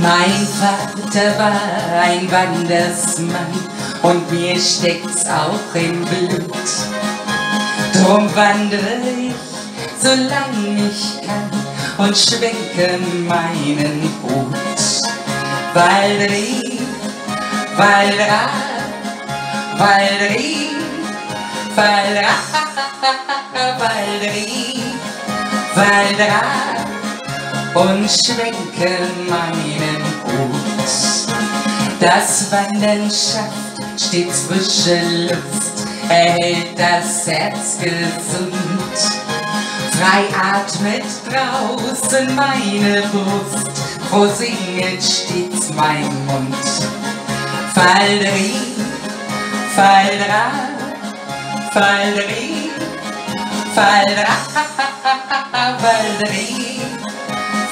Mein Vater war ein Wandersmann und mir steckt's auch im Blut. Drum wandere ich, solange ich kann und schwenke meinen Hut. Waldri, Waldra, Waldri, Waldra, Waldri, Waldra und schwenke meinen Hut. Das Wandern schafft stets frische Luft, erhält das Herz gesund. Frei atmet draußen meine Brust, wo singet stets mein Mund. Faldri, Faldra, Faldri, Faldra, Faldri,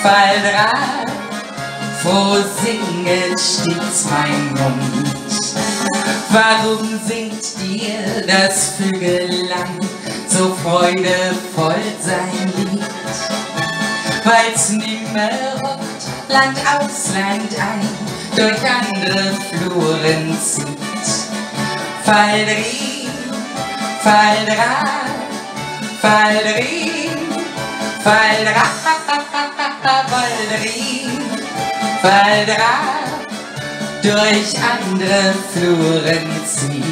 Faldra, wo singet stets mein Mund. Warum singt dir das Vögelein so freudevoll sein Lied? Weil's nimmer rockt, Land aus Land ein, durch andere Fluren zieht. Faldrin, Faldra, Faldrin, Faldra, Faldrin, Faldra, durch andere Fluren zieht.